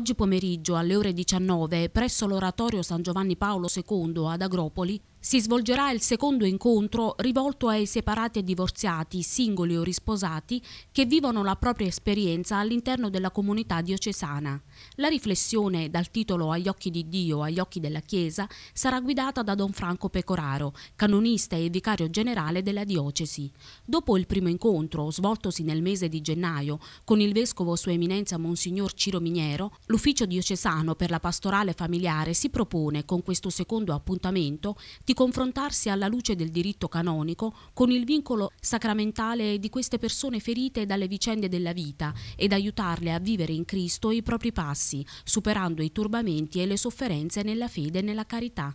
Oggi pomeriggio alle ore 19 presso l'oratorio San Giovanni Paolo II ad Agropoli si svolgerà il secondo incontro rivolto ai separati e divorziati, singoli o risposati, che vivono la propria esperienza all'interno della comunità diocesana. La riflessione, dal titolo Agli occhi di Dio, agli occhi della Chiesa, sarà guidata da Don Franco Pecoraro, canonista e vicario generale della diocesi. Dopo il primo incontro, svoltosi nel mese di gennaio, con il vescovo Sua Eminenza Monsignor Ciro Miniero, l'ufficio diocesano per la pastorale familiare si propone, con questo secondo appuntamento, di confrontarsi alla luce del diritto canonico con il vincolo sacramentale di queste persone ferite dalle vicende della vita ed aiutarle a vivere in Cristo i propri passi, superando i turbamenti e le sofferenze nella fede e nella carità.